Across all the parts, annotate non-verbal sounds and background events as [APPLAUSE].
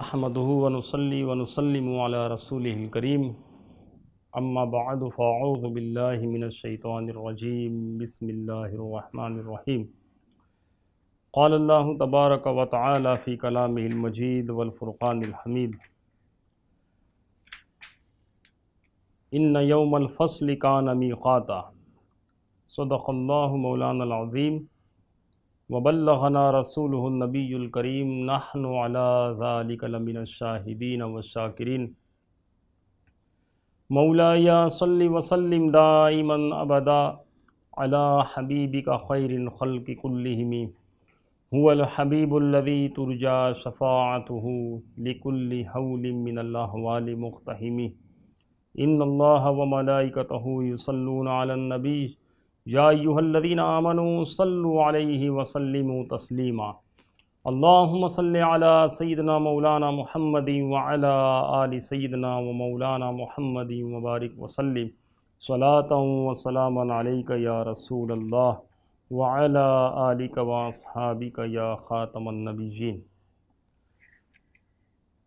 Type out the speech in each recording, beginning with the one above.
अहमदहू वनसली वनसलम रसूल करीम अम्मा बाद फ़ाऊज़ बिल्लामिनशैतानरजीम बसमीम अल्लाह तबारक व तआला फ़ी कलामिहिल मजीद वल फ़ुरक़ानिल हमीद इन यौमल फ़स्ल कान मीक़ाता सदक़ल्लाहु मौलाना अज़ीम वबल्लना रसूलनबीकरीम नहनु अला ज़ालिका लमिन शाहिदीन व मौलाया सल्लि वसल्लिम दाइमन अबदा अला हबीबिका खैरिल खल्क़ि कुल्लिहिम हुवल हबीबुल्लज़ी तुरजा शफ़ाअतुहु लिकुल्लि हौलिम मिनल्लाहि वालि मुक़्तहिमी व मलाइकतहु युसल्लूना अलन नबी या अय्युहल्लज़ीना आमनू सल्लु अलैहि वसल्लिमु तस्लीमा। अल्लाहुम्म सल्लि अला सय्यिदना मौलाना मुहम्मदिन व अला आलि व मौलाना मुहम्मदिन मुबारक बारिक वसल्लिम। सलातन व या रसूल अल्लाह व अला आलिका व अस्हाबिका या ख़ातमन नबिय्यीन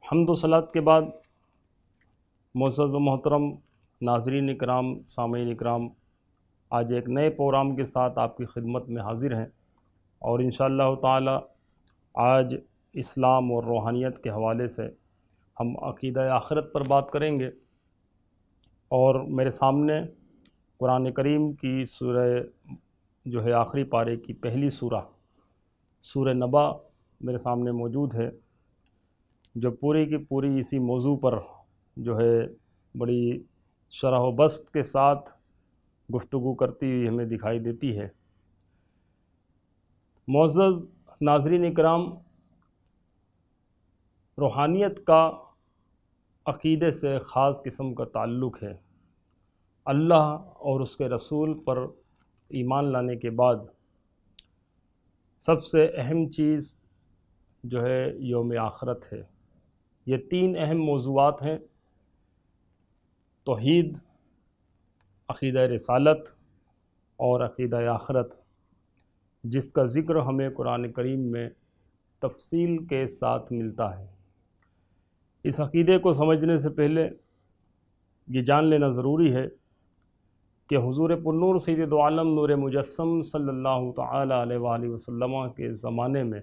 हम्द सलात के बाद मोज़्ज़ मोहतरम नाजरीन कराम सामीन कराम आज एक नए प्रोग्राम के साथ आपकी खिदमत में हाज़िर हैं और इन ताला आज इस्लाम और रूहानियत के हवाले से हम अकीद आखरत पर बात करेंगे और मेरे सामने कुरान करीम की सूरह जो है आखिरी पारे की पहली सूरा सूर नबा मेरे सामने मौजूद है, जो पूरी की पूरी इसी मौजू पर जो है बड़ी शरह बस्त के साथ गुफ्तु करती हुई हमें दिखाई देती है। मोज़ नाजरीन कराम रूहानियत का अकीदे से ख़ास किस्म का ताल्लुक़ है। अल्लाह और उसके रसूल पर ईमान लाने के बाद सबसे अहम चीज़ जो है योम आखरत है। ये तीन अहम मौजूद हैं, तोहीद अक़ीद रसालत और अक़ीद आखरत, जिसका ज़िक्र हमें कुरान करीम में तफसील के साथ मिलता है। इस अक़ीदे को समझने से पहले ये जान लेना ज़रूरी है कि हजूर पुन्नूर सैद आलम नूर मुजस्म सल्ला वसल्लम के ज़माने में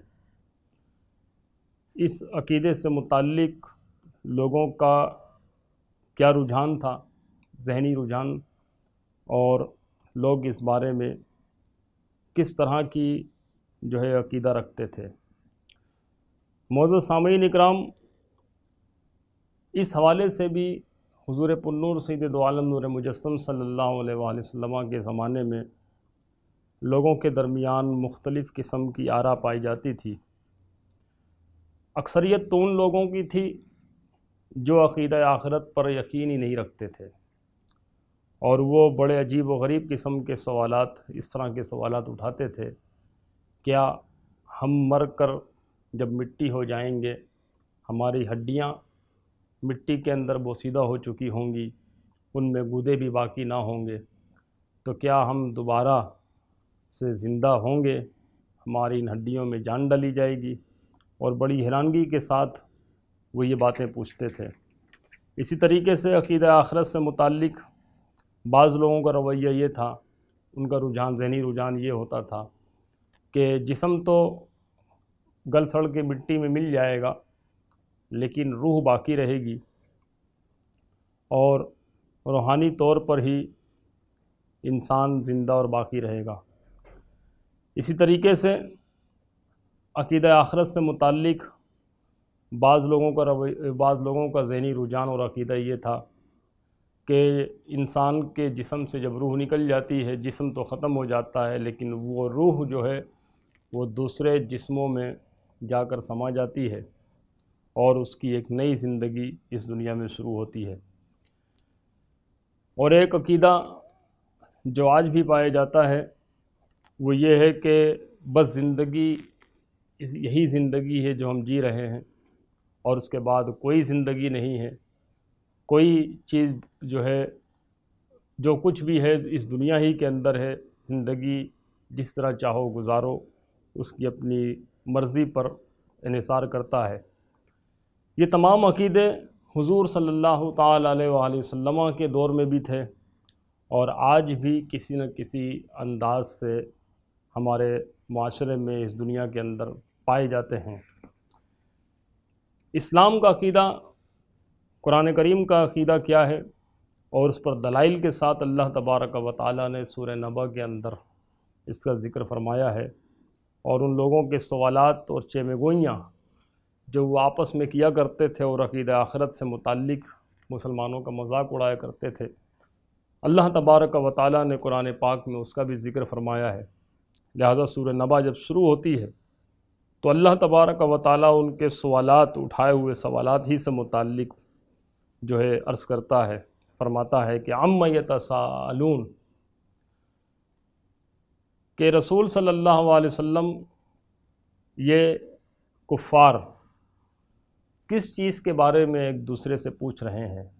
इस अक़ीदे से मुतक़ लोगों का क्या रुझान था, जहनी रुझान और लोग इस बारे में किस तरह की जो है अकीदा रखते थे। मौजूद सामीन इकराम, इस हवाले से भी हजूर पन्नूर सैद आलम नूर मुजस्म अलैहि के ज़माने में लोगों के दरमियान मुख्तलिफ़ किस्म की आरा पाई जाती थी। अक्सरियत तो उन लोगों की थी जो अक़ीद आखरत पर यकीन ही नहीं रखते थे। और वो बड़े अजीब व गरीब किस्म के सवालत, इस तरह के सवाल उठाते थे, क्या हम मर कर जब मिट्टी हो जाएँगे, हमारी हड्डियाँ मिट्टी के अंदर बोसीदा हो चुकी होंगी, उनमें गुदे भी बाकी ना होंगे तो क्या हम दोबारा से ज़िंदा होंगे, हमारी इन हड्डियों में जान डाली जाएगी? और बड़ी हैरानगी के साथ वो ये बातें पूछते थे। इसी तरीके से अकीद आखरत से मुतक़ बाज़ लोगों का रवैया ये था, उनका रुझान, जहनी रुझान ये होता था कि जिसम तो गल सड़ के मिट्टी में मिल जाएगा, लेकिन रूह बाकी रहेगी। और रूहानी तौर पर ही इंसान ज़िंदा और बाकी रहेगा। इसी तरीके से अकीद आखरत से मुतक़ बाज़ लोगों का रवै, बाज़ लोगों का जहनी रुझान और अकीदा ये था कि इंसान के जिसम से जब रूह निकल जाती है, जिसम तो ख़त्म हो जाता है, लेकिन वो रूह जो है, वो दूसरे जिस्मों में जाकर समा जाती है और उसकी एक नई ज़िंदगी इस दुनिया में शुरू होती है। और एक अकीदा जो आज भी पाया जाता है, वो ये है कि बस ज़िंदगी, यही ज़िंदगी है जो हम जी रहे हैं और उसके बाद कोई ज़िंदगी नहीं है। कोई चीज़ जो है, जो कुछ भी है, इस दुनिया ही के अंदर है, ज़िंदगी जिस तरह चाहो गुजारो, उसकी अपनी मर्ज़ी पर इसार करता है। ये तमाम अकीदे हुजूर सल्लल्लाहु अलैहि वसल्लम के दौर में भी थे और आज भी किसी न किसी अंदाज से हमारे माशरे में इस दुनिया के अंदर पाए जाते हैं। इस्लाम का अकीदा कुरान करीम का अकीदा क्या है? और उस पर दलाइल के साथ अल्लाह तबारक व ताली ने सूर नबा के अंदर इसका ज़िक्र फरमाया है। और उन लोगों के सवालत और चेमगोइयाँ जो वो आपस में किया करते थे और अकीद आखरत से मुतक मुसलमानों का मज़ाक उड़ाया करते थे, अल्लाह तबारक व ताली ने कुरान पाक में उसका भी ज़िक्र फरमाया है। लिहाजा सूर नबा जब शुरू होती है तो अल्लाह तबारक व ताली उनके सवालत, उठाए हुए सवालत ही से मुतक जो है, अर्ज़ करता है, फरमाता है कि अम यतसालून। के रसूल सल्लल्लाहु अलैहि वसल्लम ये कुफ़ार किस चीज़ के बारे में एक दूसरे से पूछ रहे हैं?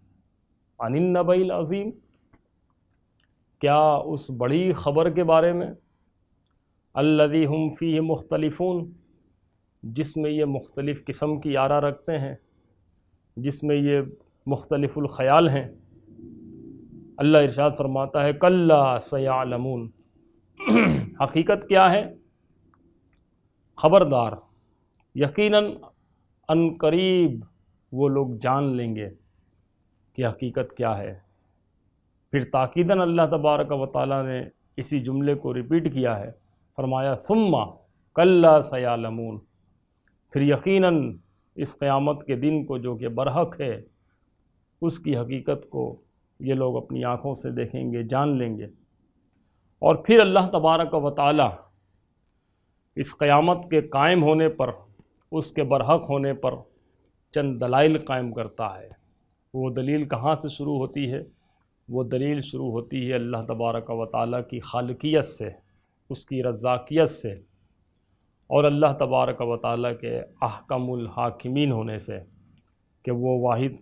अनिल नबील अज़ीम? क्या उस बड़ी ख़बर के बारे में? अल्लदी हम फ़ी मुख्तलिफ़ून, जिसमें ये मुख्तलिफ़ किस्म की आरा रखते हैं, जिसमें ये मुख्तलिफ़ुल हैं। अल्लाह इरशाद फरमाता है, कल्ला सयालमून। [CLEARS THROAT] हकीकत क्या है? ख़बरदार, यकीनन अनकरीब वो लोग जान लेंगे कि हकीकत क्या है। फिर ताकीदन अल्लाह तबारक व ताली ने इसी जुमले को रिपीट किया है, फरमाया, सुम्मा कल्ला सयालमून। फिर यकीनन इस क़यामत के दिन को जो कि बरहक है उसकी हकीकत को ये लोग अपनी आँखों से देखेंगे, जान लेंगे। और फिर अल्लाह तबारक व ताली इस क़यामत के कायम होने पर, उसके बरहक होने पर चंद दलाइल कायम करता है। वो दलील कहाँ से शुरू होती है? वो दलील शुरू होती है अल्लाह तबारक व की खालकियत से, उसकी रज़ाकियत से और अल्लाह तबारक व के अहकमुल हाकिमीन होने से कि वो वाहिद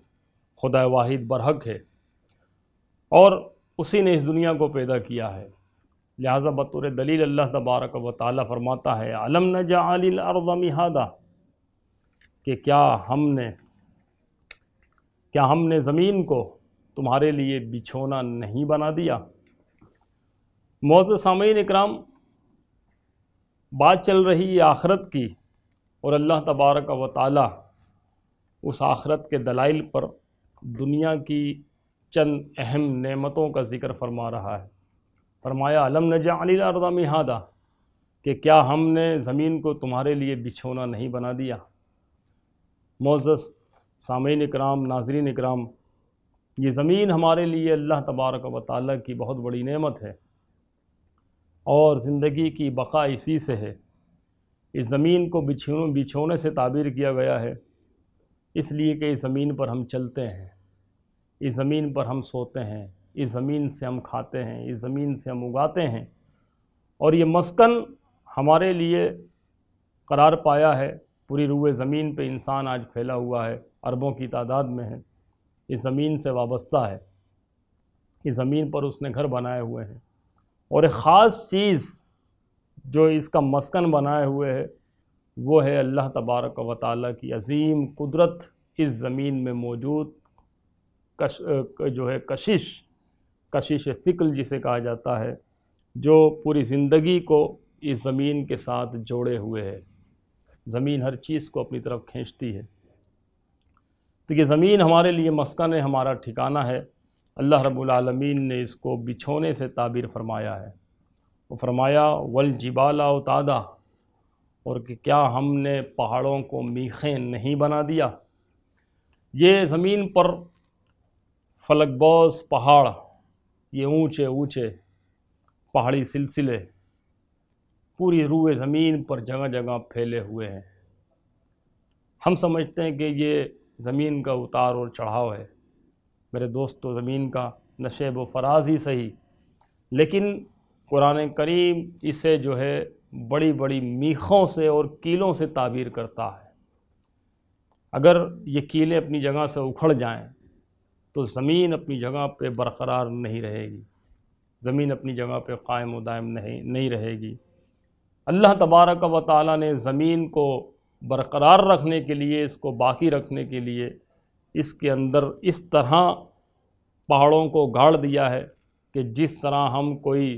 खुदा वाहिद बरहक है। और उसी ने इस दुनिया को पैदा किया है। लिहाजा बतौर दलील अल्लाह तबारक व ताली फरमाता है, अलम न जामिहादा कि क्या हमने क्या हमने ज़मीन को तुम्हारे लिए बिछोना नहीं बना दिया? मौत सामीन इकराम, बात चल रही है आखरत की, और अल्लाह तबारक व ताली उस आखरत के दलाइल पर दुनिया की चंद अहम नेमतों का ज़िक्र फरमा रहा है। फरमाया अलम नजारदामी हादा कि क्या हमने ज़मीन को तुम्हारे लिए बिछोना नहीं बना दिया? मोज़स सामीन इकराम, नाजरीन इकराम, ये ज़मीन हमारे लिए अल्लाह तबारक व ताली की बहुत बड़ी नेमत है और ज़िंदगी की बका इसी से है। इस ज़मीन को बिछो बिछोने से ताबीर किया गया है, इसलिए कि इस ज़मीन पर हम चलते हैं। इस ज़मीन पर हम सोते हैं, इस ज़मीन से हम खाते हैं, इस ज़मीन से हम उगाते हैं। और ये मस्कन हमारे लिए करार पाया है। पूरी रूए ज़मीन पे इंसान आज फैला हुआ है, अरबों की तादाद में है। इस ज़मीन से वाबस्ता है। इस ज़मीन पर उसने घर बनाए हुए हैं। और एक ख़ास चीज़ जो इसका मस्कन बनाए हुए है, वो है अल्लाह तबारक व ताली की अज़ीम कुदरत इस ज़मीन में मौजूद। कश जो है कशिश कशिश फ़िक्ल जिसे कहा जाता है, जो पूरी ज़िंदगी को इस ज़मीन के साथ जोड़े हुए है। ज़मीन हर चीज़ को अपनी तरफ़ खींचती है। तो ये ज़मीन हमारे लिए मस्कन है, हमारा ठिकाना है। अल्लाह रब्लमीन ने इसको बिछोने से ताबीर फरमाया है। वो फरमाया, वल जिबाला उतादा और कि क्या हमने पहाड़ों को मीखें नहीं बना दिया? ये ज़मीन पर फलकबोस पहाड़, ये ऊँचे ऊँचे पहाड़ी सिलसिले, पूरी रूए ज़मीन पर जगह जगह फैले हुए हैं। हम समझते हैं कि ये ज़मीन का उतार और चढ़ाव है। मेरे दोस्तों, ज़मीन का नशेब व फराज ही सही, लेकिन कुरान करीम इसे जो है बड़ी बड़ी मीखों से और कीलों से ताबीर करता है। अगर ये कीलें अपनी जगह से उखड़ जाएँ तो ज़मीन अपनी जगह पे बरकरार नहीं रहेगी। ज़मीन अपनी जगह पे कायम दायम नहीं नहीं रहेगी। अल्लाह तबारक व ताली ने ज़मीन को बरकरार रखने के लिए, इसको बाकी रखने के लिए इसके अंदर इस तरह पहाड़ों को गाड़ दिया है कि जिस तरह हम कोई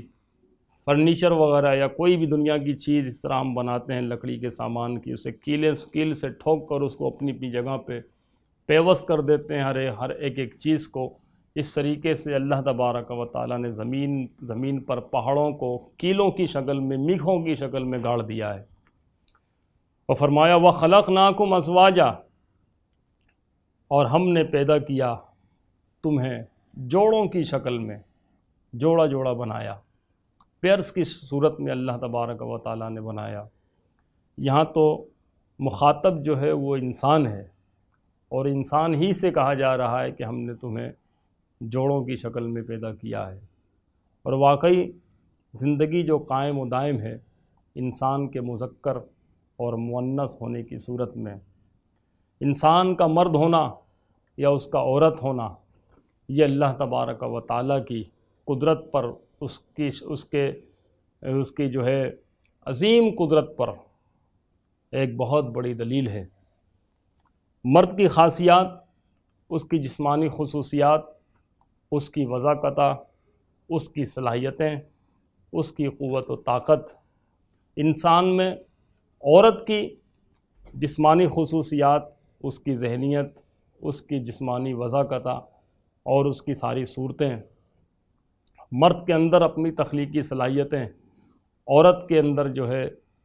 फर्नीचर वगैरह या कोई भी दुनिया की चीज़ इस तरह हम बनाते हैं, लकड़ी के सामान की, उसे कीले, कील से ठोक कर उसको अपनी अपनी जगह पे पेवस कर देते हैं हर हर एक एक चीज़ को। इस तरीके से अल्लाह तबारक व ताली ने ज़मीन ज़मीन पर पहाड़ों को, कीलों की शक्ल में मीखों की शक्ल में गाड़ दिया है। और फरमाया व खलक नाकुम अजवाजा और हमने पैदा किया तुम्हें जोड़ों की शक्ल में जोड़ा जोड़ा बनाया। पेयर्स की सूरत में अल्लाह तबारक व ताली ने बनाया। यहाँ तो मुखातब जो है वो इंसान है। और इंसान ही से कहा जा रहा है कि हमने तुम्हें जोड़ों की शक्ल में पैदा किया है। और वाकई ज़िंदगी जो कायम व दायम है, इंसान के मुजक्कर और मुन्नस होने की सूरत में, इंसान का मर्द होना या उसका औरत होना, ये अल्लाह तबारक व ताली की कुदरत पर, उसकी, उसके, उसकी जो है अजीम कुदरत पर एक बहुत बड़ी दलील है। मर्द की खासियात, उसकी जिस्मानी खसूसियात, उसकी वज़ाकता, उसकी सलाहियतें, उसकी क़वत व ताकत। इंसान में औरत की जिस्मानी खसूसियात, उसकी जहनीत उसकी जिस्मानी वज़ाकता और उसकी सारी सूरतें। मर्द के अंदर अपनी तख्लीकी सलाहियतें, औरत के अंदर जो है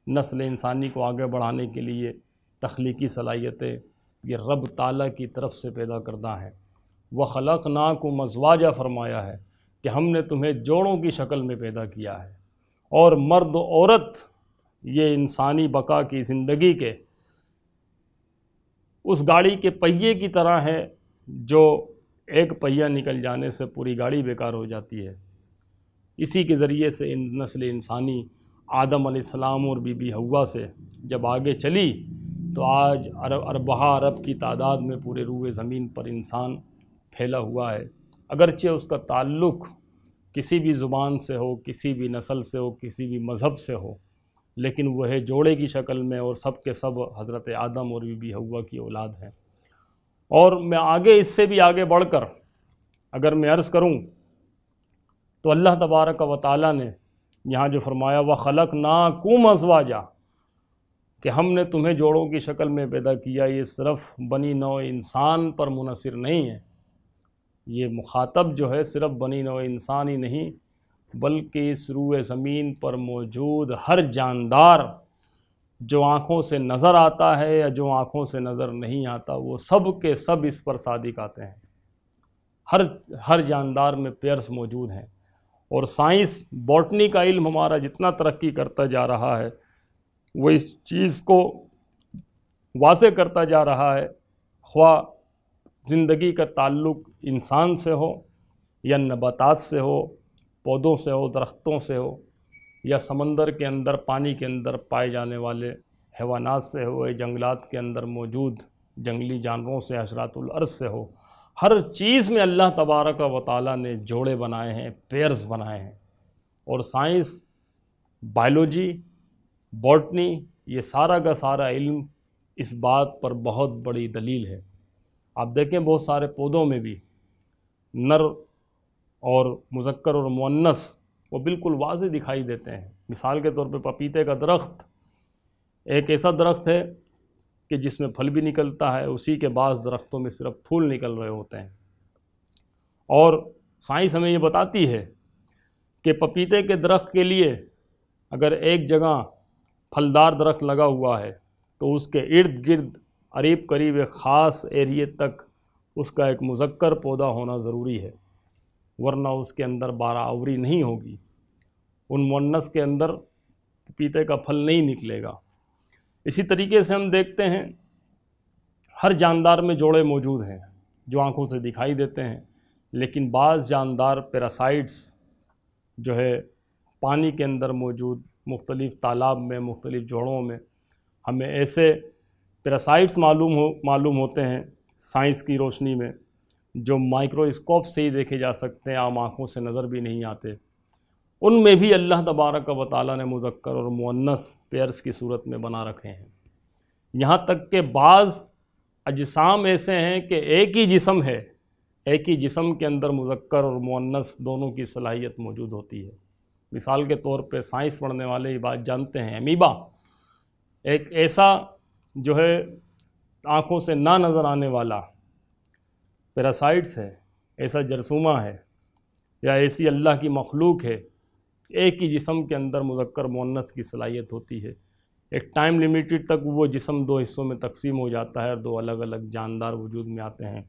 नस्ल इंसानी को आगे बढ़ाने के लिए तख्लीकी सलाहियतें ये रब ताला की तरफ़ से पैदा करना है। व खलक ना को मजवाजा फरमाया है कि हमने तुम्हें जोड़ों की शक्ल में पैदा किया है और मर्द औरत ये इंसानी बका की ज़िंदगी के उस गाड़ी के पहिए की तरह है जो एक पहिया निकल जाने से पूरी गाड़ी बेकार हो जाती है। इसी के ज़रिए से इन नस्ल इंसानी आदम सलाम और बीबी हवा से जब आगे चली तो आज अरब अरबहा अरब की तादाद में पूरे रूए ज़मीन पर इंसान फैला हुआ है। अगरचे उसका ताल्लुक़ किसी भी ज़ुबान से हो, किसी भी नस्ल से हो, किसी भी मज़हब से हो, लेकिन वह जोड़े की शक्ल में और सब के सब हज़रत आदम और बीबी हवा की औलाद हैं। और मैं आगे, इससे भी आगे बढ़कर अगर मैं अर्ज़ करूँ तो अल्लाह तबारक व ताली ने यहाँ जो फरमाया व खलक ना कुम अजवाजा कि हमने तुम्हें जोड़ों की शक्ल में पैदा किया, ये सिर्फ़ बनी नौ इंसान पर मुनसर नहीं है। ये मुखातब जो है सिर्फ़ बनी नौ इंसान ही नहीं, बल्कि इस रूए ज़मीन पर मौजूद हर जानदार जो आँखों से नज़र आता है या जो आँखों से नज़र नहीं आता, वो सब के सब इस पर सादिक आते हैं। हर हर जानदार में पेयर्स मौजूद हैं। और साइंस, बॉटनी का इल्म हमारा जितना तरक्की करता जा रहा है वो इस चीज़ को वाज करता जा रहा है, ख्वा ज़िंदगी का ताल्लुक़ इंसान से हो या नबातात से हो, पौधों से हो, दरख्तों से हो, या समंदर के अंदर, पानी के अंदर पाए जाने वाले हैवानात से हो, या जंगलात के अंदर मौजूद जंगली जानवरों से, हशरातुल अर्ज़ से हो, हर चीज़ में अल्लाह तबारक व ताली ने जोड़े बनाए हैं पेयर्स बनाए हैं। और साइंस बायोलॉजी बॉटनी, ये सारा का सारा इल्म इस बात पर बहुत बड़ी दलील है। आप देखें बहुत सारे पौधों में भी, नर और मुजक्कर और मुन्नस वो बिल्कुल वाज दिखाई देते हैं। मिसाल के तौर पे पपीते का दरख्त, एक ऐसा दरख्त है कि जिसमें फल भी निकलता है, उसी के बाद दरख्तों में सिर्फ़ फूल निकल रहे होते हैं। और साइंस हमें ये बताती है कि पपीते के दरख्त के लिए अगर एक जगह फलदार दरख्त लगा हुआ है तो उसके इर्द गिर्द करीब करीब एक ख़ास एरिए तक उसका एक मुजक्कर पौधा होना ज़रूरी है, वरना उसके अंदर बारह आवरी नहीं होगी। उन मुन्नस के अंदर पपीते का फल नहीं निकलेगा। इसी तरीके से हम देखते हैं, हर जानदार में जोड़े मौजूद हैं, जो आँखों से दिखाई देते हैं, लेकिन बाज़ जानदार पैरासाइट्स जो है, पानी के अंदर मौजूद मुख्तलिफ़ तालाब में, मुख्तलिफ़ जोड़ों में। हमें ऐसे पैरासाइट्स मालूम हो, मालूम होते हैं साइंस की रोशनी में, जो माइक्रोस्कोप से ही देखे जा सकते हैं, आम आँखों से नज़र भी नहीं आते। उनमें भी अल्लाह तबारक व ताली ने मुजक्कर और मुन्नस पेयर्स की सूरत में बना रखे हैं। यहाँ तक के बाज़ अजसाम ऐसे हैं कि एक ही जिसम है, एक ही जिसम के अंदर मुजक्कर और मुन्नस दोनों की सलाहियत मौजूद होती है। मिसाल के तौर पे साइंस पढ़ने वाले ये बात जानते हैं। अमीबा, एक ऐसा जो है आँखों से ना नज़र आने वाला पैरासाइट्स है, ऐसा जरसूमा है, या ऐसी अल्लाह की मखलूक है, एक ही जिसम के अंदर मुजक्कर मुन्नस की सलाहियत होती है। एक टाइम लिमिटेड तक वो जिसम दो हिस्सों में तकसीम हो जाता है और दो अलग अलग जानदार वजूद में आते हैं।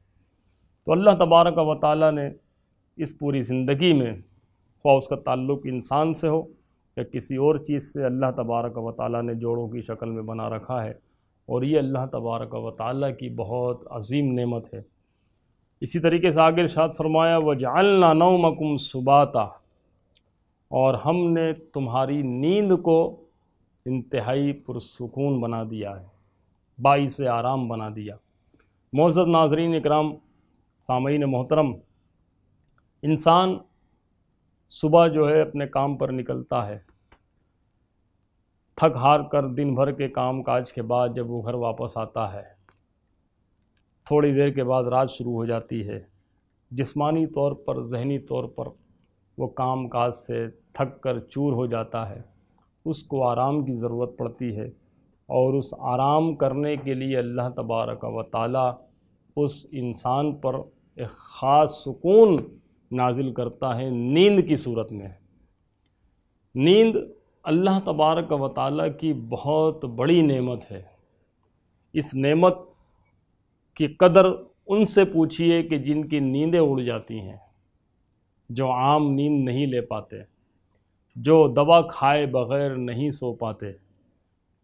तो अल्लाह तबारक व ताली ने इस पूरी ज़िंदगी में ख्वा उसका ताल्लुक़ इंसान से हो या किसी और चीज़ से, अल्लाह तबारक व ताली ने जोड़ों की शक्ल में बना रखा है। और ये अल्लाह तबारक व ताली की बहुत अजीम नेमत है। इसी तरीके से आगे शाद फरमाया व जालना नौ मकुम सुबाता और हमने तुम्हारी नींद को इंतहाई पुरसकून बना दिया है, बाईस आराम बना दिया। मोज़द नाजरीन इकराम सामीन मोहतरम, इंसान सुबह जो है अपने काम पर निकलता है। थक हार कर दिन भर के काम काज के बाद जब वो घर वापस आता है, थोड़ी देर के बाद रात शुरू हो जाती है। जिस्मानी तौर पर, जहनी तौर पर वो काम काज से थक कर चूर हो जाता है। उसको आराम की ज़रूरत पड़ती है और उस आराम करने के लिए अल्लाह तबारक व ताली उस इंसान पर एक ख़ास सुकून नाजिल करता है, नींद की सूरत में नींद अल्लाह तबारक व ताली की बहुत बड़ी नेमत है। इस नेमत की कदर उनसे पूछिए कि जिनकी नींदें उड़ जाती हैं, जो आम नींद नहीं ले पाते, जो दवा खाए बग़ैर नहीं सो पाते।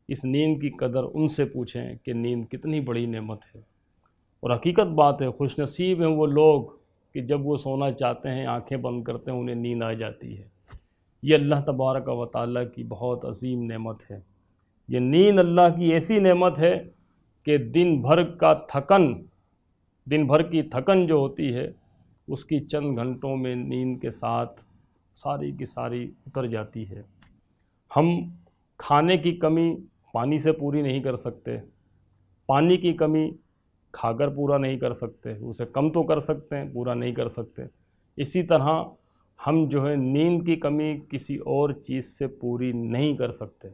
इस नींद की कदर उनसे पूछें कि नींद कितनी बड़ी नेमत है। और हकीकत बात है, खुशनसीब हैं वो लोग कि जब वो सोना चाहते हैं, आँखें बंद करते हैं, उन्हें नींद आ जाती है। ये अल्लाह तबारक व ताली की बहुत अजीम नेमत है। ये नींद अल्लाह की ऐसी नेमत है कि दिन भर का थकन, दिन भर की थकन जो होती है, उसकी चंद घंटों में नींद के साथ सारी की सारी उतर जाती है। हम खाने की कमी पानी से पूरी नहीं कर सकते। पानी की कमी खाकर पूरा नहीं कर सकते, उसे कम तो कर सकते हैं, पूरा नहीं कर सकते। इसी तरह हम जो है नींद की कमी किसी और चीज़ से पूरी नहीं कर सकते।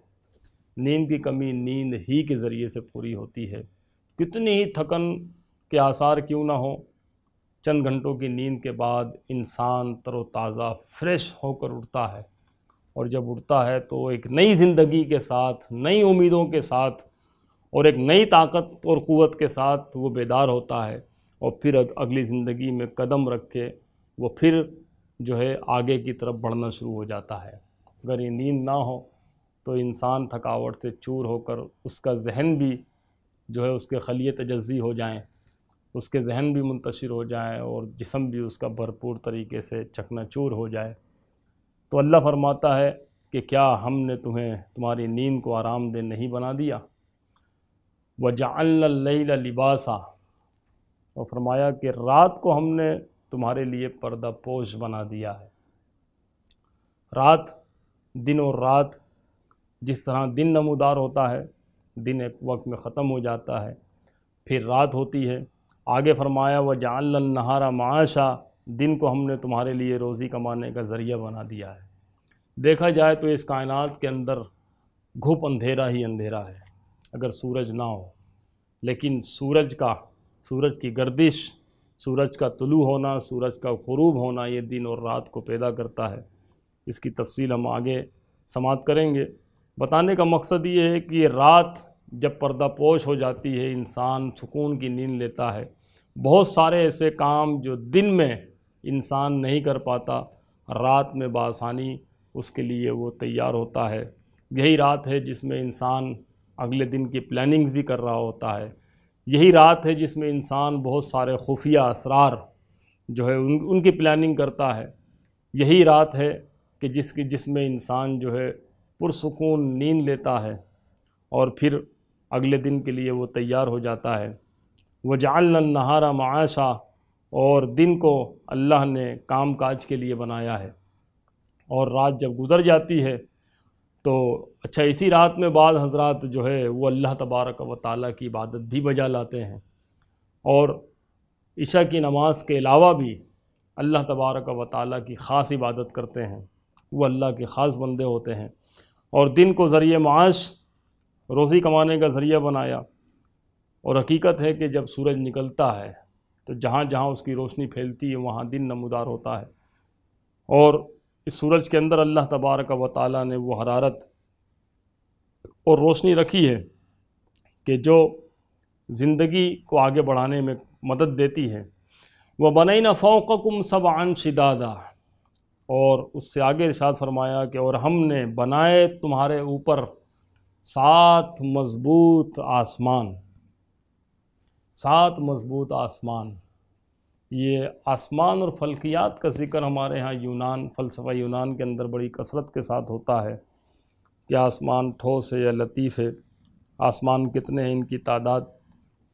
नींद की कमी नींद ही के ज़रिए से पूरी होती है। कितनी ही थकन के आसार क्यों ना हो, चंद घंटों की नींद के बाद इंसान तरोताज़ा फ्रेश होकर उठता है। और जब उठता है तो एक नई ज़िंदगी के साथ, नई उम्मीदों के साथ और एक नई ताकत और क़ुवत के साथ वो बेदार होता है और फिर अगली ज़िंदगी में कदम रख के वो फिर जो है आगे की तरफ़ बढ़ना शुरू हो जाता है। अगर ये नींद ना हो तो इंसान थकावट से चूर होकर उसका जहन भी जो है उसके खलिए तजज़ी हो जाएँ, उसके जहन भी मुंतशिर हो जाए और जिसम भी उसका भरपूर तरीके से चकनाचूर हो जाए। तो अल्लाह फरमाता है कि क्या हमने तुम्हें, तुम्हारी नींद को आराम दे नहीं बना दिया? वजाल लिबासा। और फरमाया कि रात को हमने तुम्हारे लिए पर्दा पोश बना दिया है। रात, दिन और रात जिस तरह दिन नमोदार होता है, दिन एक वक्त में ख़त्म हो जाता है, फिर रात होती है। आगे फरमाया व जाल नहारा माशा, दिन को हमने तुम्हारे लिए रोज़ी कमाने का ज़रिया बना दिया है। देखा जाए तो इस कायनात के अंदर घुप अंधेरा ही अंधेरा है। अगर सूरज ना हो। लेकिन सूरज का, सूरज की गर्दिश, सूरज का तुलू होना, सूरज का ग़रूब होना ये दिन और रात को पैदा करता है। इसकी तफसील हम आगे समाप्त करेंगे। बताने का मकसद ये है कि रात जब पर्दा पोश हो जाती है, इंसान सुकून की नींद लेता है। बहुत सारे ऐसे काम जो दिन में इंसान नहीं कर पाता, रात में बासानी उसके लिए वो तैयार होता है। यही रात है जिसमें इंसान अगले दिन की प्लानिंग्स भी कर रहा होता है। यही रात है जिसमें इंसान बहुत सारे खुफिया असरार जो है उन, उनकी प्लानिंग करता है। यही रात है कि जिसकी जिसमें इंसान जो है पुरसकून, नींद लेता है और फिर अगले दिन के लिए वो तैयार हो जाता है। वह जाल नहारा माशा और दिन को अल्लाह ने काम काज के लिए बनाया है। और रात जब गुज़र जाती है तो अच्छा इसी रात में बाद हजरात जो है, वो अल्लाह तबारक व ताली की इबादत भी बजा लाते हैं। और ईशा की नमाज़ के अलावा भी अल्लाह तबारक व ताली की ख़ास इबादत करते हैं। वो अल्लाह के ख़ास बंदे होते हैं। और दिन को ज़रिए माश रोज़ी कमाने का ज़रिया बनाया। और हकीकत है कि जब सूरज निकलता है तो जहाँ जहाँ उसकी रोशनी फैलती है, वहाँ दिन नमदार होता है। और इस सूरज के अंदर अल्लाह तबारक व ताली ने वो हरारत और रोशनी रखी है कि जो ज़िंदगी को आगे बढ़ाने में मदद देती है। वह बनई न फ़ौकुम सब आन शिदादा, और उससे आगे इरशाद फरमाया कि और हमने बनाए तुम्हारे ऊपर सात मज़बूत आसमान, सात मज़बूत आसमान। ये आसमान और फल्कियात का ज़िक्र हमारे यहाँ यूनान, फ़लसफ़ा यूनान के अंदर बड़ी कसरत के साथ होता है कि आसमान ठोस है या लतीफ़ है। आसमान कितने हैं इनकी तादाद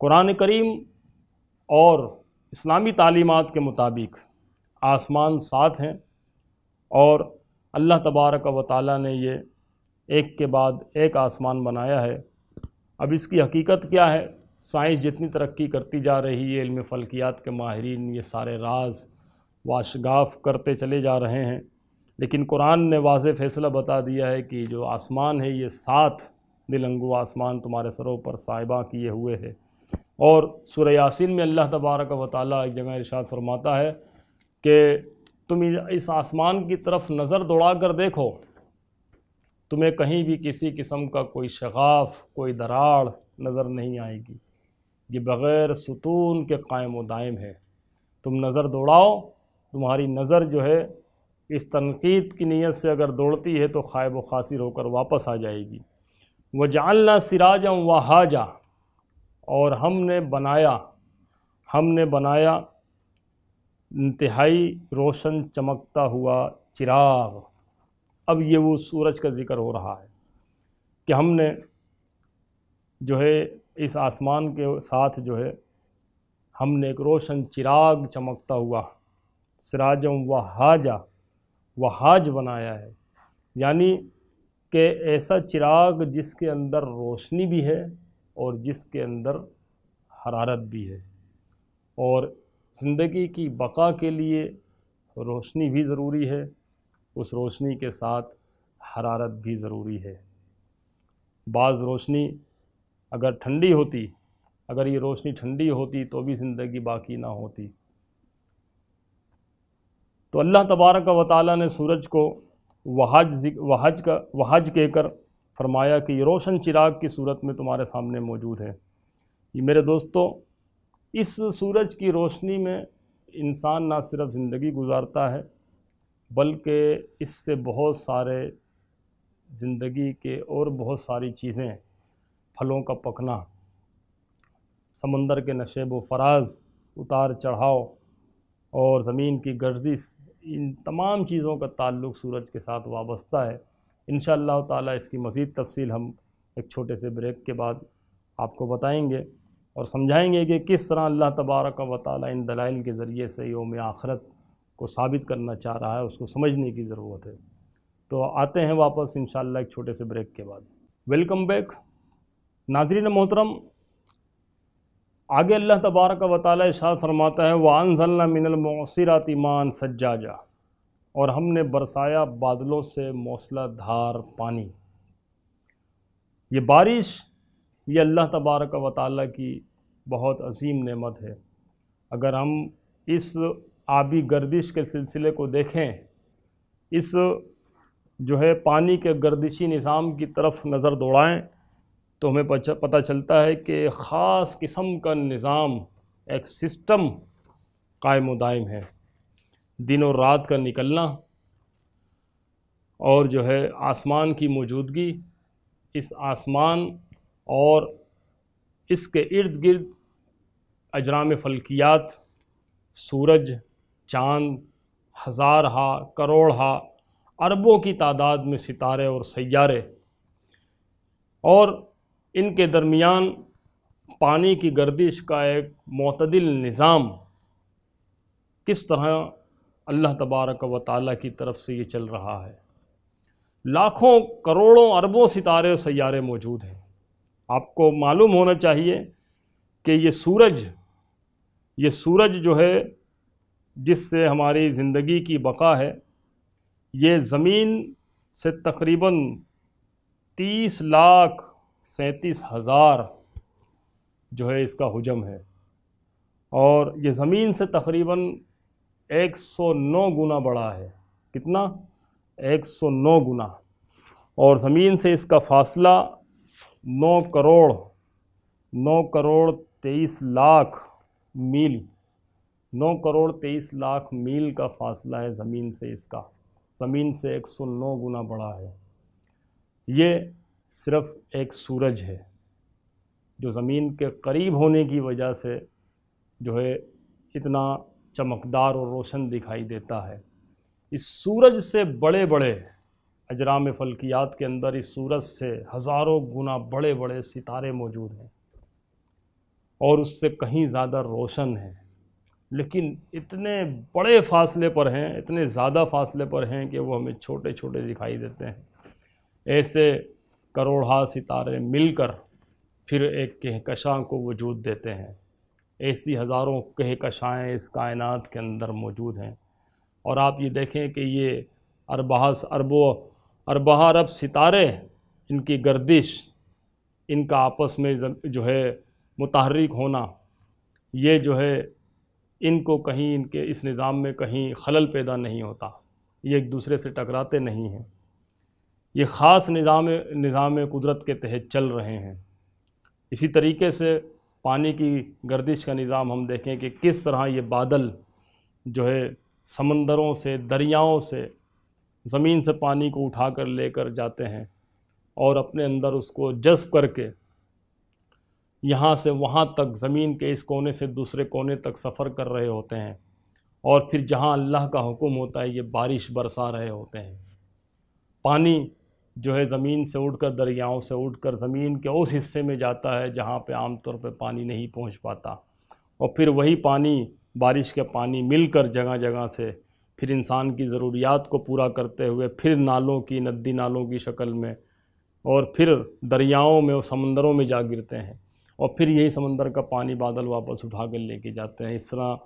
कुरान करीम और इस्लामी तालीमत के मुताबिक। आसमान सात हैं और अल्लाह तबारक व ताली ने ये एक के बाद एक आसमान बनाया है। अब इसकी हकीकत क्या है? साइंस जितनी तरक्की करती जा रही है, इल्म फ़ल्कियात के माहरीन ये सारे राज वाशगाफ करते चले जा रहे हैं। लेकिन कुरान ने वाज फ़ैसला बता दिया है कि जो आसमान है, ये सात दिलंगु आसमान तुम्हारे सरों पर साहिबा किए हुए है। और सुर यासिन में अल्लाह तबारक व ताली एक जगह इरशाद फरमाता है कि तुम इस आसमान की तरफ़ नज़र दौड़ा कर देखो, तुम्हें कहीं भी किसी किस्म का कोई शगाफ, कोई दराड़ नज़र नहीं आएगी। ये बग़ैर सुतून के कायम व दायम है। तुम नज़र दौड़ाओ, तुम्हारी नज़र जो है, इस तनकीद की नीयत से अगर दौड़ती है तो खायब खासिर होकर वापस आ जाएगी। वह जानना सिराजा व हाजा, और हमने बनाया हमने बनाया इंतहाई रोशन चमकता हुआ चिराग। अब ये वो सूरज का ज़िक्र हो रहा है कि हमने जो है इस आसमान के साथ जो है, हमने एक रोशन चिराग चमकता हुआ, सिराजम व हाजा, व हाज बनाया है। यानी कि ऐसा चिराग जिसके अंदर रोशनी भी है और जिसके अंदर हरारत भी है। और ज़िंदगी की बका के लिए रोशनी भी ज़रूरी है, उस रोशनी के साथ हरारत भी ज़रूरी है। बाज़ रोशनी अगर ठंडी होती, अगर ये रोशनी ठंडी होती तो भी ज़िंदगी बाकी ना होती। तो अल्लाह तबारक व ताली ने सूरज को वहाज वहाज का, वहाज कहकर फरमाया कि ये रोशन चिराग की सूरत में तुम्हारे सामने मौजूद है। ये मेरे दोस्तों, इस सूरज की रोशनी में इंसान ना सिर्फ़ ज़िंदगी गुजारता है, बल्कि इससे बहुत सारे ज़िंदगी के और बहुत सारी चीज़ें फलों का पकना समंदर के नशेब व फराज उतार चढ़ाव और ज़मीन की गर्दिश, इन तमाम चीज़ों का ताल्लुक़ सूरज के साथ वाबस्ता है। इन ताला इसकी मज़ीद तफसील हम एक छोटे से ब्रेक के बाद आपको बताएँगे और समझाएँगे कि किस तरह अल्लाह तबारक व ताली इन दलाइल के ज़रिए से योम आखरत को साबित करना चाह रहा है, उसको समझने की ज़रूरत है। तो आते हैं वापस इन एक छोटे से ब्रेक के बाद। Welcome back. नाजरीन मोहतरम, आगे अल्लाह तबारक व ताली शाह फरमाता है वान मिनल मौसरात ईमान सज्जाजा और हमने बरसाया बादलों से मौसलाधार पानी। ये बारिश, ये अल्लाह तबारक व की बहुत अजीम नेमत है। अगर हम इस आबी गर्दिश के सिलसिले को देखें, इस जो है पानी के गर्दिशी निज़ाम की तरफ़ नज़र दौड़ाएँ तो हमें पता चलता है कि ख़ास किस्म का निज़ाम, एक सिस्टम कायम दायम है। दिन और रात का निकलना और जो है आसमान की मौजूदगी, इस आसमान और इसके इर्द गिर्द अजराम फल्कियात, सूरज, चाँद हज़ार हा करोड़ हा अरबों की तादाद में सितारे और सैारे और इनके दरमियान पानी की गर्दिश का एक मतदिल निज़ाम किस तरह अल्लाह तबारक व ताली की तरफ़ से ये चल रहा है। लाखों, करोड़ों, अरबों सितारे सैारे मौजूद हैं। आपको मालूम होना चाहिए कि ये सूरज ये सूरज जो है, जिससे हमारी ज़िंदगी की बका है, ये ज़मीन से तकरीबन तीस लाख सैंतीस हज़ार जो है इसका हजम है। और ये ज़मीन से तकरीबन 109 गुना बड़ा है। कितना? 109 गुना। और ज़मीन से इसका फ़ासला 9 करोड़ 9 करोड़ तेईस लाख मील 9 करोड़ तेईस लाख मील का फ़ासला है ज़मीन से इसका। ज़मीन से 109 गुना बड़ा है। ये सिर्फ़ एक सूरज है, जो ज़मीन के करीब होने की वजह से जो है इतना चमकदार और रोशन दिखाई देता है। इस सूरज से बड़े बड़े अजराम फल्कियात के अंदर इस सूरज से हज़ारों गुना बड़े बड़े सितारे मौजूद हैं और उससे कहीं ज़्यादा रोशन है। लेकिन इतने बड़े फासले पर हैं, इतने ज़्यादा फासले पर हैं कि वो हमें छोटे छोटे दिखाई देते हैं। ऐसे करोड़ा सितारे मिलकर फिर एक कहकशां को वजूद देते हैं। ऐसी हज़ारों कहकशाएँ इस कायनात के अंदर मौजूद हैं। और आप ये देखें कि ये अरबहास अरबो अरबा अरब सितारे, इनकी गर्दिश, इनका आपस में जो है मुतहरिक होना, ये जो है इनको कहीं, इनके इस निज़ाम में कहीं खलल पैदा नहीं होता। ये एक दूसरे से टकराते नहीं हैं। ये ख़ास निज़ाम निज़ाम कुदरत के तहत चल रहे हैं। इसी तरीके से पानी की गर्दिश का निज़ाम हम देखें कि किस तरह ये बादल जो है समंदरों से, दरियाओं से, ज़मीन से पानी को उठा कर लेकर जाते हैं और अपने अंदर उसको जज्ब करके यहाँ से वहाँ तक, ज़मीन के इस कोने से दूसरे कोने तक सफ़र कर रहे होते हैं और फिर जहाँ अल्लाह का हुक्म होता है, ये बारिश बरसा रहे होते हैं। पानी जो है ज़मीन से उड़कर दरियाओं से उड़कर ज़मीन के उस हिस्से में जाता है जहाँ पे आमतौर पे पानी नहीं पहुँच पाता। और फिर वही पानी, बारिश के पानी मिलकर जगह जगह से फिर इंसान की ज़रूरियात को पूरा करते हुए फिर नालों की, नदी नालों की शक्ल में और फिर दरियाओं में और समंदरों में जा गिरते हैं और फिर यही समंदर का पानी बादल वापस उठा कर लेके जाते हैं। इस तरह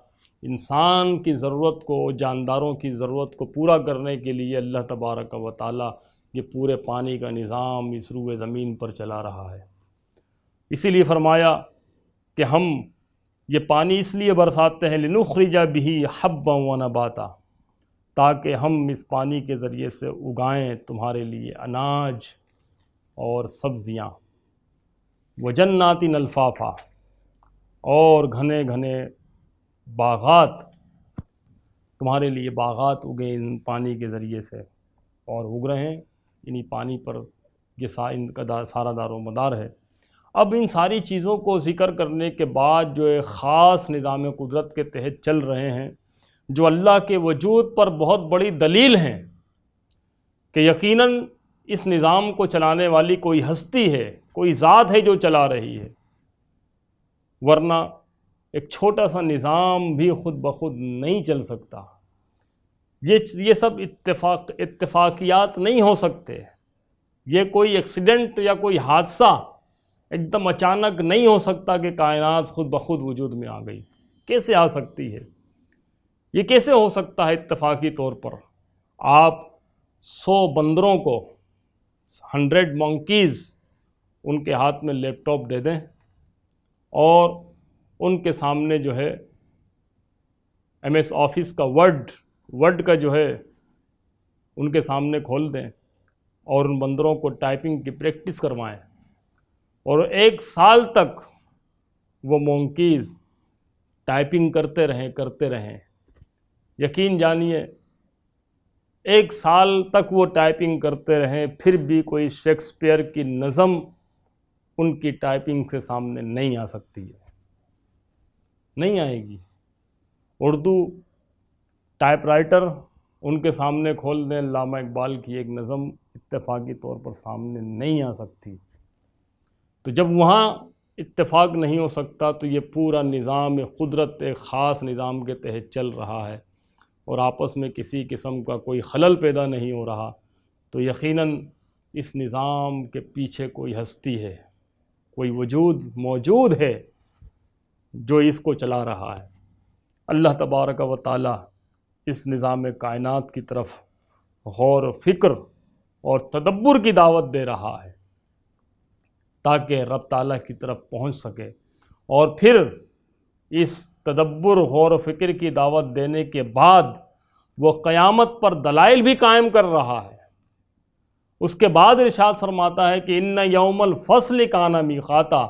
इंसान की ज़रूरत को, जानदारों की ज़रूरत को पूरा करने के लिए अल्लाह तबारक व ताली ये पूरे पानी का निज़ाम इस रूए ज़मीन पर चला रहा है। इसीलिए फरमाया कि हम ये पानी इसलिए बरसाते हैं, लिनुखरिजा भी हब्बा व नबाता, ताकि हम इस पानी के ज़रिए से उगाएँ तुम्हारे लिए अनाज और सब्ज़ियाँ। वजन्नाती नलफाफा और घने घने बागात, तुम्हारे लिए बागात उगे इन पानी के ज़रिए से, और उग रहे हैं। इन्हीं पानी पर ये सा इनका दा, सारा दारो मदार है। अब इन सारी चीज़ों को ज़िक्र करने के बाद जो एक ख़ास निज़ाम कुदरत के तहत चल रहे हैं जो अल्लाह के वजूद पर बहुत बड़ी दलील हैं कि यकीनन इस निज़ाम को चलाने वाली कोई हस्ती है कोई ज़ात है जो चला रही है वरना एक छोटा सा निज़ाम भी ख़ुद ब खुद नहीं चल सकता। ये ये सब इत्तेफाक, इत्तेफाकियात नहीं हो सकते। ये कोई एक्सीडेंट या कोई हादसा एकदम अचानक नहीं हो सकता कि कायनात खुद ब खुद वजूद में आ गई। कैसे आ सकती है? ये कैसे हो सकता है इत्तेफाकी तौर पर? आप सौ बंदरों को, हंड्रेड मंकीज़ उनके हाथ में लैपटॉप दे दें और उनके सामने जो है एम एस ऑफ़िस का वर्ड वर्ड का जो है उनके सामने खोल दें और उन बंदरों को टाइपिंग की प्रैक्टिस करवाएँ। और एक साल तक वो मोंकीज़ टाइपिंग करते रहें करते रहें। यकीन जानिए, एक साल तक वो टाइपिंग करते रहें, फिर भी कोई शेक्सपियर की नज़म उनकी टाइपिंग से सामने नहीं आ सकती है। नहीं आएगी। उर्दू टाइपराइटर उनके सामने खोल दें, लामा इकबाल की एक नज़म इत्तेफाकी तौर पर सामने नहीं आ सकती। तो जब वहाँ इत्तेफाक नहीं हो सकता तो ये पूरा निज़ाम कुदरत, एक ख़ास निज़ाम के तहत चल रहा है और आपस में किसी किस्म का कोई खलल पैदा नहीं हो रहा। तो यकीनन इस निज़ाम के पीछे कोई हस्ती है, कोई वजूद मौजूद है जो इसको चला रहा है। अल्लाह तबारक व ताली इस निज़ाम कायनात की तरफ़ गौर, फ़िक्र और तदब्बर की दावत दे रहा है, ताकि रब ताला की तरफ़ पहुँच सके। और फिर इस तदब्बर, गौर, फ़िक्र की दावत देने के बाद वो क़यामत पर दलाइल भी कायम कर रहा है। उसके बाद इरशाद फरमाता है कि इन यौमल फ़सल काना मीखाता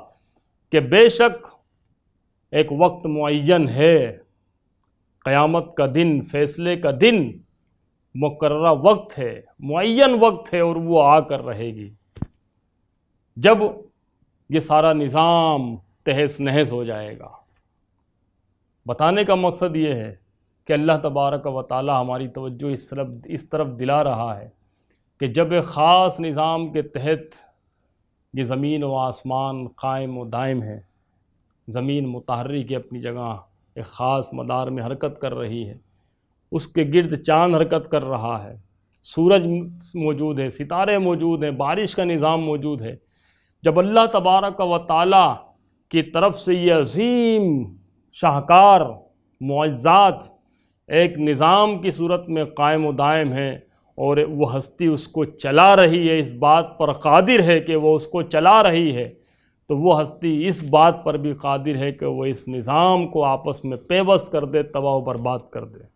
कि बेशक एक वक्त मुन है। क़यामत का दिन, फ़ैसले का दिन मुकर्रा वक्त है मुन वक्त है और वो आकर रहेगी। जब ये सारा निज़ाम तहस नहस हो जाएगा। बताने का मकसद ये है कि अल्लाह तबारक व ताली हमारी तवज्जो इस तरफ़ इस तरफ़ दिला रहा है कि जब एक ख़ास निज़ाम के तहत ये ज़मीन व आसमान कायम व दायम है, ज़मीन मुतहरिक अपनी जगह एक ख़ास मदार में हरकत कर रही है। उसके गिर्द चाँद हरकत कर रहा है। सूरज मौजूद है, सितारे मौजूद हैं, बारिश का निज़ाम मौजूद है। जब अल्लाह तबारक व ताली की तरफ़ से ये अजीम शाहकार मुआज़ात एक निज़ाम की सूरत में कायम व दायम है और वह हस्ती उसको चला रही है, इस बात पर कादिर है कि वह उसको चला रही है। तो वो हस्ती इस बात पर भी कादिर है कि वो इस निज़ाम को आपस में पेवस कर दे, तबाह बर्बाद कर दे।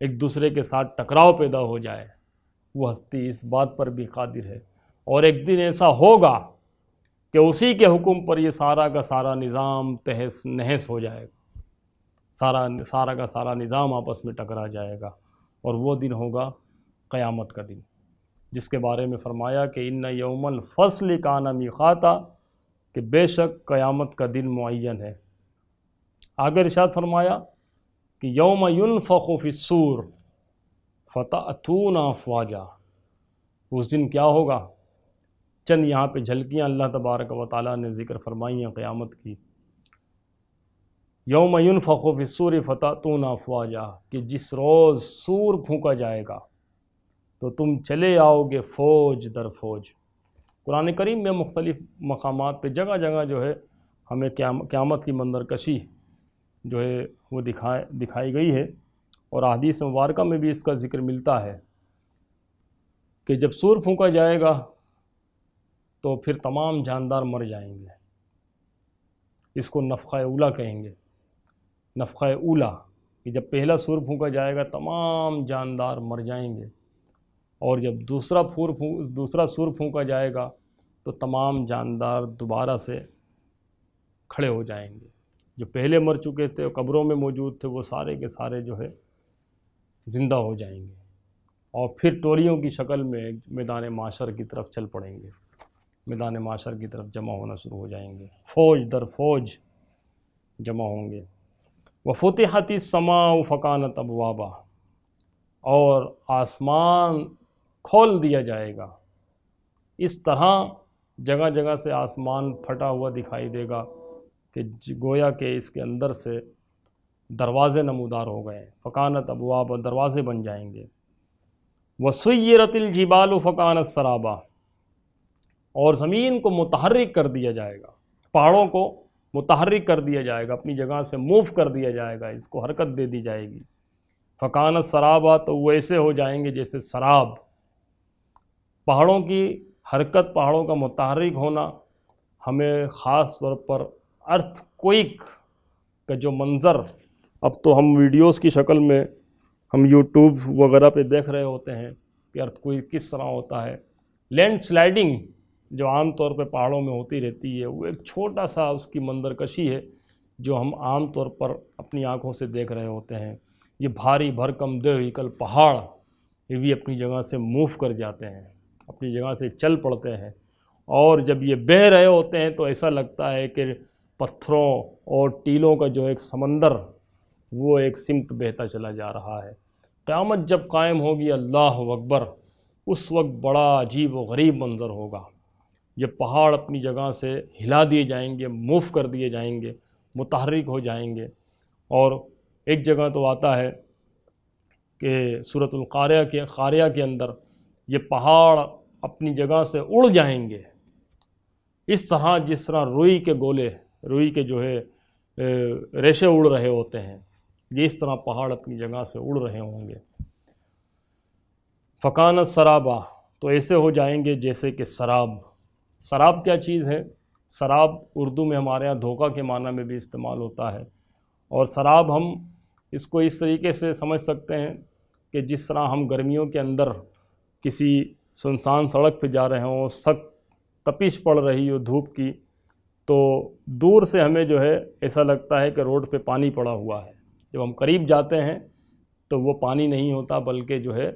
एक दूसरे के साथ टकराव पैदा हो जाए, वो हस्ती इस बात पर भी कादिर है। और एक दिन ऐसा होगा कि उसी के हुक्म पर ये सारा का सारा निज़ाम तहस, नहस हो जाएगा। सारा सारा का सारा निज़ाम आपस में टकरा जाएगा और वो दिन होगा क़यामत का दिन। जिसके बारे में फ़रमाया कि इन यौमल फ़सल काना मीखाता, कि बेशक क़यामत का दिन मुन है। आगे इशाद फरमाया कि यौम यून फ़ूर फ़तून अफवाजा। उस दिन क्या होगा? चंद यहाँ पे झलकियाँ अल्लाह तबारक व ताली ने ज़िक्र फरमाई हैं क़यामत की। यौम फ़ूर सूर फ़तून अफवाजा, कि जिस रोज़ सूर फूका जाएगा तो तुम चले आओगे फ़ौज दर फौज। कुरान करीम में मुख्तलिफ़ मकाम पर जगह जगह जो है, हमें क़्यामत की मंदरकशी जो है, वो दिखाए, दिखाई गई है। और अदीस मुबारक में भी इसका ज़िक्र मिलता है कि जब सूर फूका जाएगा तो फिर तमाम जानदार मर जाएँगे। इसको नफ़ा उला कहेंगे। नफ़ा उला कि जब पहला सुर फूका जाएगा, तमाम जानदार मर जाएँगे। और जब दूसरा फूर फूक दूसरा सुर फूका जाएगा तो तमाम जानदार दोबारा से खड़े हो जाएँगे। जो पहले मर चुके थे कब्रों में मौजूद थे, वो सारे के सारे जो है ज़िंदा हो जाएँगे। और फिर टोलियों की शक्ल में मैदान माशर की तरफ़ चल पड़ेंगे। मैदान माशर की तरफ़ जमा होना शुरू हो जाएँगे। फ़ौज दर फौज जमा होंगे। व फ़तहती समा फ़कान तबवाबा और आसमान खोल दिया जाएगा। इस तरह जगह जगह से आसमान फटा हुआ दिखाई देगा कि गोया के इसके अंदर से दरवाज़े नमूदार हो गए। फ़कानत अबवाब दरवाज़े बन जाएँगे। वसैरतिल जिबाल फ़कानत सराबा। और ज़मीन को मुतहरक कर दिया जाएगा। पहाड़ों को मुतहरक कर दिया जाएगा। अपनी जगह से मूव कर दिया जाएगा। इसको हरकत दे दी जाएगी। फ़कानत शराबा तो वैसे हो जाएँगे जैसे शराब पहाड़ों की हरकत, पहाड़ों का मुतहरक होना हमें ख़ास तौर पर अर्थ क्विक का जो मंज़र, अब तो हम वीडियोस की शक्ल में हम यूट्यूब वगैरह पे देख रहे होते हैं कि अर्थ क्विक किस तरह होता है। लैंड स्लाइडिंग जो आम तौर पे पहाड़ों में होती रहती है, वो एक छोटा सा उसकी मंदरकशी है जो हम आम तौर पर अपनी आँखों से देख रहे होते हैं। ये भारी भरकम देविकल पहाड़, ये भी अपनी जगह से मूव कर जाते हैं। अपनी जगह से चल पड़ते हैं। और जब ये बह रहे होते हैं तो ऐसा लगता है कि पत्थरों और टीलों का जो एक समंदर, वो एक सिमत बहता चला जा रहा है। क़यामत जब कायम होगी, अल्लाह अकबर, उस वक्त बड़ा अजीब व गरीब मंज़र होगा। ये पहाड़ अपनी जगह से हिला दिए जाएँगे, मूव कर दिए जाएँगे मुतहरक हो जाएँगे। और एक जगह तो आता है कि सूरतुल्क़ारिया के, क़ारिया के अंदर ये पहाड़ अपनी जगह से उड़ जाएँगे। इस तरह जिस तरह रुई के गोले, रुई के जो है रेशे उड़ रहे होते हैं, ये इस तरह पहाड़ अपनी जगह से उड़ रहे होंगे। फ़कानत शराबा तो ऐसे हो जाएँगे जैसे कि शराब शराब क्या चीज़ है? शराब उर्दू में हमारे यहाँ धोखा के माना में भी इस्तेमाल होता है। और शराब हम इसको इस तरीके से समझ सकते हैं कि जिस तरह हम गर्मियों के अंदर किसी सुनसान सड़क पर जा रहे हों सख्त तपिश पड़ रही हो धूप की तो दूर से हमें जो है ऐसा लगता है कि रोड पे पानी पड़ा हुआ है। जब हम करीब जाते हैं तो वो पानी नहीं होता, बल्कि जो है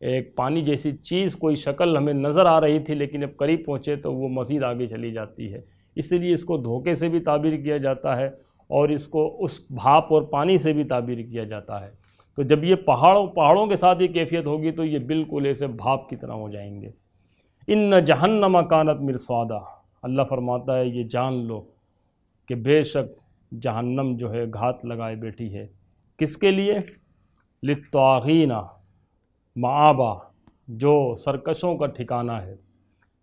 एक पानी जैसी चीज़, कोई शक्ल हमें नज़र आ रही थी, लेकिन जब करीब पहुँचे तो वो मज़ीद आगे चली जाती है। इसीलिए इसको धोखे से भी ताबीर किया जाता है, और इसको उस भाप और पानी से भी ताबीर किया जाता है। तो जब ये पहाड़ों पहाड़ों के साथ ये कैफियत होगी तो ये बिल्कुल ऐसे भाप की तरह हो जाएँगे। इन न जहन्नमा कानत मिरसवादा अल्लाह फरमाता है, ये जान लो कि बेशक जहन्नम जो है घात लगाए बैठी है। किसके लिए? लितागीना माबा जो सरकशों का ठिकाना है।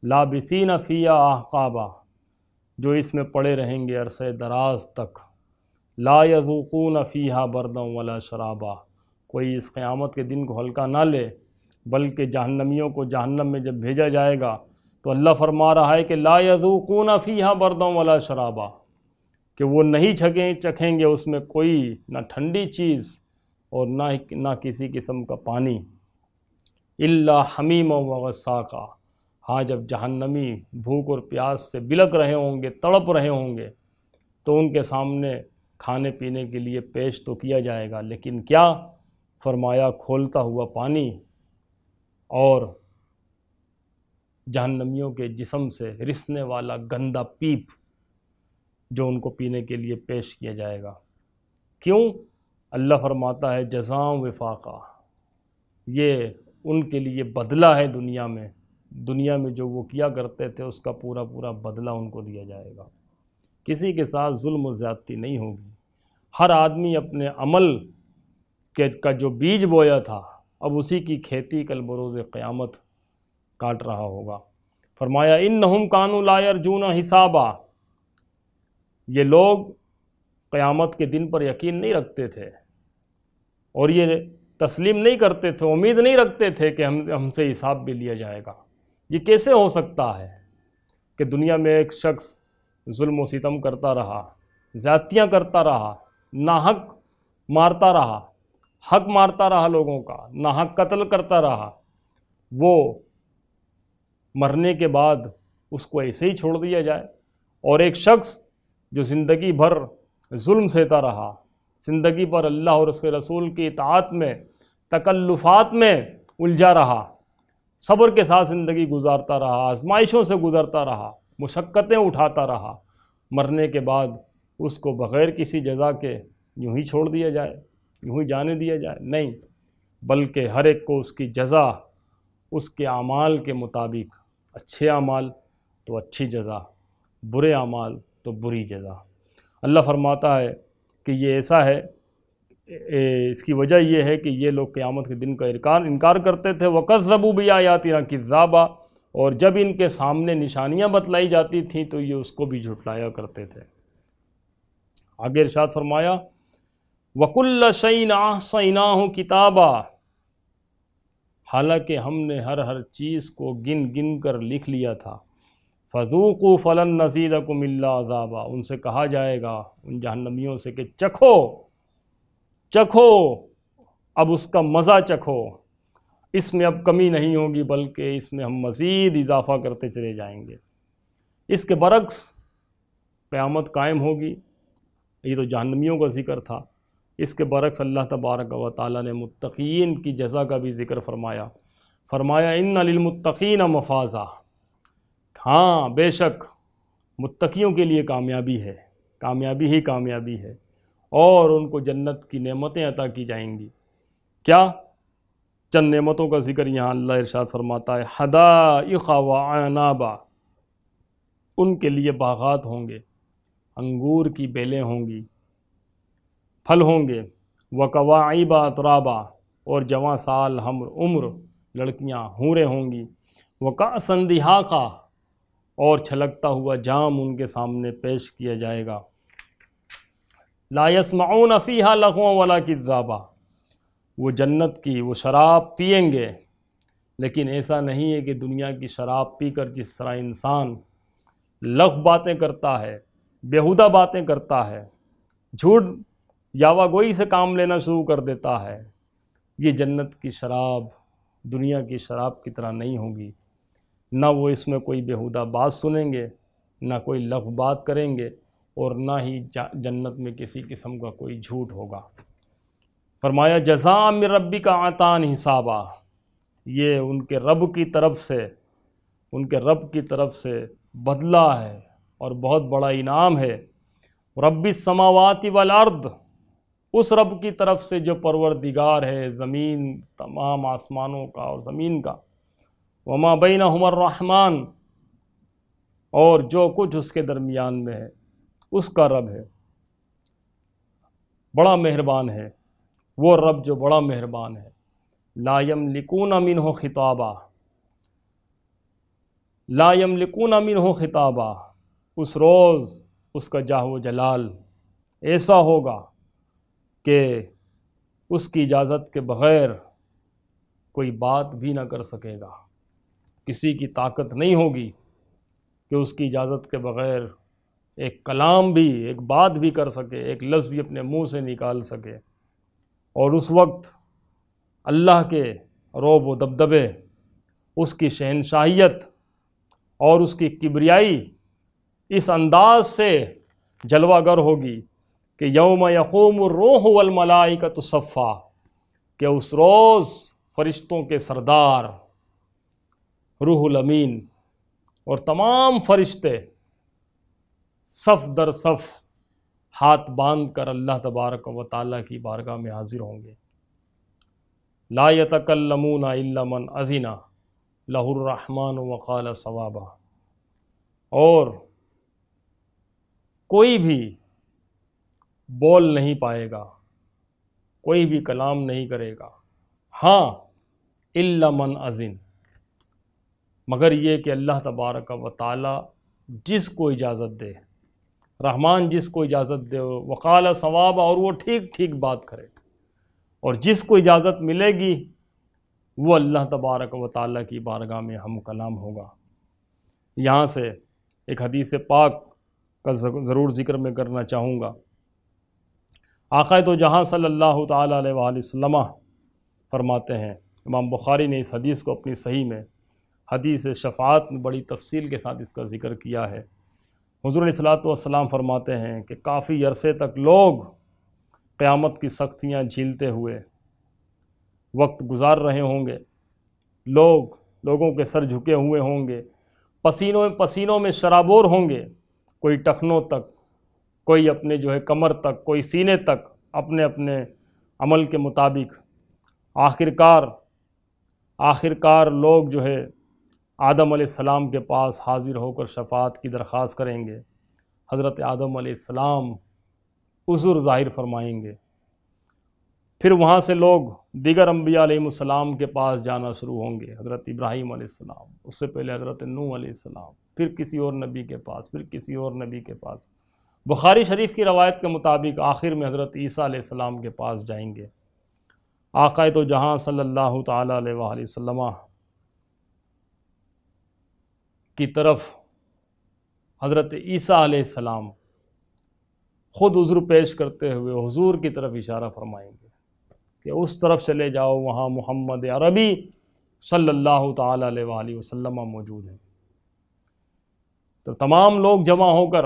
लाबिसीन फ़िया आहकाबा जो इसमें पड़े रहेंगे अरसे दराज तक। ला यजूकून फ़ीहा बरदम वाला शराबा। कोई इस क़यामत के दिन को हल्का ना ले, बल्कि जहन्नमियों को जहन्नम में जब भेजा जाएगा तो अल्लाह फरमा रहा है कि ला यजूकून फ़ीहा बरदम वाला शराबा। कि वो नहीं छकें, चखेंगे उसमें कोई ना ठंडी चीज़ और ना ना किसी किस्म का पानी। इल्ला हमीम वसा का हाँ जब जहन्नमी भूख और प्यास से बिलक रहे होंगे, तड़प रहे होंगे तो उनके सामने खाने पीने के लिए पेश तो किया जाएगा, लेकिन क्या? फरमाया, खोलता हुआ पानी और जहन्नमियों के जिसम से रिसने वाला गंदा पीप जो उनको पीने के लिए पेश किया जाएगा। क्यों? अल्लाह फरमाता है जज़ाम वफाक़ा। ये उनके लिए बदला है दुनिया में। दुनिया में जो वो किया करते थे, उसका पूरा पूरा बदला उनको दिया जाएगा। किसी के साथ जुल्म ज़्यादती नहीं होगी। हर आदमी अपने अमल के, का जो बीज बोया था, अब उसी की खेती कल बरोज़ क़यामत काट रहा होगा। फरमाया इन नहम कानू लायर जूना हिसाबा। ये लोग क़यामत के दिन पर यकीन नहीं रखते थे और ये तस्लीम नहीं करते थे, उम्मीद नहीं रखते थे कि हम, हमसे हिसाब भी लिया जाएगा। ये कैसे हो सकता है कि दुनिया में एक शख्स जुल्म सितम करता रहा ज़्यादतियाँ करता रहा, नाहक मारता रहा हक मारता रहा लोगों का नाहक कत्ल करता रहा। वो मरने के बाद उसको ऐसे ही छोड़ दिया जाए। और एक शख्स जो ज़िंदगी भर जुल्म सहता रहा, ज़िंदगी भर अल्लाह और उसके रसूल की इतात में, तकल्लुफ़ात में उलझा रहा, सब्र के साथ ज़िंदगी गुजारता रहा, आजमाइशों से गुज़रता रहा, मुशक्क़तें उठाता रहा, मरने के बाद उसको बग़ैर किसी जजा के यूँ ही छोड़ दिया जाए। यूँ ही जाने दिया जाए। नहीं, बल्कि हर एक को उसकी जजा, उसके अमाल के मुताबिक अच्छे अमाल तो अच्छी जजा, बुरे अमाल तो बुरी जजा। अल्लाह फरमाता है कि ये ऐसा है इसकी वजह यह है कि ये लोग क़यामत के दिन का इनकार इनकार करते थे। वक़्त ज़बू भी आयाती ना किज़ाबा और जब इनके सामने निशानियाँ बतलाई जाती थीं तो ये उसको भी झुटलाया करते थे। आगे इरशाद फरमाया वकुल्ल आसना किताबा। हालाँकि हमने हर हर चीज़ को गिन गिन कर लिख लिया था। फ़जूक़ फ़लन नज़ीद अज़ाबा। उनसे कहा जाएगा, उन जहनमियों से कि चखो चखो, अब उसका मज़ा चखो। इसमें अब कमी नहीं होगी, बल्कि इसमें हम मज़ीद इजाफ़ा करते चले जाएँगे। इसके बरक्स क़यामत कायम होगी। ये तो जहनमियों का ज़िक्र था। इसके बरक्स अल्लाह तबारक व ताली ने मुत्तकीन की जजा का भी ज़िक्र फरमाया। फरमाया इन नलमतकीन मफाजा। हाँ बेशक, मुत्तकियों के लिए कामयाबी है, कामयाबी ही कामयाबी है, और उनको जन्नत की नेमतें अता की जाएँगी। क्या? चंद नेमतों का ज़िक्र यहाँ अल्लाह इरशाद फरमाता है हदा व उनके लिए बागात होंगे, अंगूर की बेलें होंगी फल होंगे। व कवाइबा तराबा, और जवा साल हम उम्र, लड़कियाँ हूरें होंगी। व का संदिहा का और छलकता हुआ जाम उनके सामने पेश किया जाएगा। लायसमाउन अफ़ीहा लखों वाला की दाबा वो जन्नत की, वो शराब पियेंगे। लेकिन ऐसा नहीं है कि दुनिया की शराब पीकर जिस तरह इंसान लफ बातें करता है, बेहुदा बातें करता है, झूठ यावागोई से काम लेना शुरू कर देता है। ये जन्नत की शराब, दुनिया की शराब की तरह नहीं होगी। ना वो इसमें कोई बेहुदा बात सुनेंगे, ना कोई लफ बात करेंगे और ना ही जन्नत में किसी किस्म का कोई झूठ होगा। फरमाया, जजा में रबी का आतान हिसाबा। ये उनके रब की तरफ़ से, उनके रब की तरफ़ से बदला है और बहुत बड़ा इनाम है। रब्बी समावाती वल अर्द उस रब की तरफ़ से जो परवरदिगार है, ज़मीन, तमाम आसमानों का और ज़मीन का। वमा बिन हमर रहमान, और जो कुछ उसके दरमियान में है, उसका रब है। बड़ा मेहरबान है। वो रब जो बड़ा मेहरबान है। लायम लिकून अमीन हो खिताबा। लायम लिकून अमीन हो खिताबा। उस रोज़ उसका जाहो जलाल ऐसा होगा कि उसकी इजाज़त के बग़ैर कोई बात भी ना कर सकेगा। किसी की ताकत नहीं होगी कि उसकी इजाज़त के बग़ैर एक कलाम भी, एक बात भी कर सके, एक लफ्ज़ भी अपने मुँह से निकाल सके। और उस वक्त अल्लाह के रोब व दबदबे, उसकी शहनशाहियत और उसकी किबरियाई इस अंदाज से जलवागर होगी कि यौम यकूम रोह वलमलाई का तसफ़ा कि उस रोज़ फ़रिश्तों के सरदार, रूहुल अमीन और तमाम फरिश्ते सफ़ दर सफ़ हाथ बाँध कर अल्लाह तबारक व ताली की बारगाह में हाजिर होंगे। ला यतकल्लमूना इल्लमन अजीना लहुर्रहमान वक़ाल सवाबा। और कोई भी बोल नहीं पाएगा, कोई भी कलाम नहीं करेगा। हाँ इल्लमन अजिन। मगर ये कि अल्लाह तबारक व ताली जिसको इजाज़त दे, रहमान जिसको इजाज़त दे, वकाल सवाब और वो ठीक ठीक बात करे। और जिसको इजाज़त मिलेगी, वो अल्लाह तबारक व ताली की बारगाह में हम कलाम होगा। यहाँ से एक हदीस पाक का ज़रूर ज़िक्र मैं करना चाहूँगा। आक़ा तो जहाँ अलैहि वसल्लम फरमाते हैं, इमाम बुखारी ने इस हदीस को अपनी सही में, हदीस शफ़ात में बड़ी तफसील के साथ इसका ज़िक्र किया है। हजूर सलाम फरमाते हैं कि काफ़ी अरसे तक लोग क़यामत की सख्तियाँ झीलते हुए वक्त गुजार रहे होंगे, लोग, लोगों के सर झुके हुए होंगे, पसीनों में पसीनों में शराबोर होंगे, कोई टखनों तक कोई अपने जो है कमर तक, कोई सीने तक अपने अपने अमल के मुताबिक। आखिरकार आखिरकार लोग जो है आदम सलाम के पास हाजिर होकर शफात की दरख्वास्त करेंगे। हज़रत आदम सलाम उज़ुर ज़ाहिर फरमाएँगे। फिर वहाँ से लोग दीगर अम्बियालाम के पास जाना शुरू होंगे, हज़रत इब्राहीम सलाम। उससे पहले हज़रत नू सलाम, फिर किसी और नबी के पास, फिर किसी और नबी के पास। बुखारी शरीफ की रवायत के मुताबिक आखिर में हज़रत ईसा सलाम के पास जाएँगे। आकाए तो जहाँ अलैहि वसल्लम की तरफ़ हज़रत ईसा सलाम ख़ुद उज़्र पेश करते हुए हुजूर की तरफ़ इशारा फरमाएँगे कि उस तरफ़ चले जाओ, वहाँ मोहम्मद अरबी सल्लल्लाहु अलैहि वसल्लम मौजूद हैं। तो तमाम लोग जमा होकर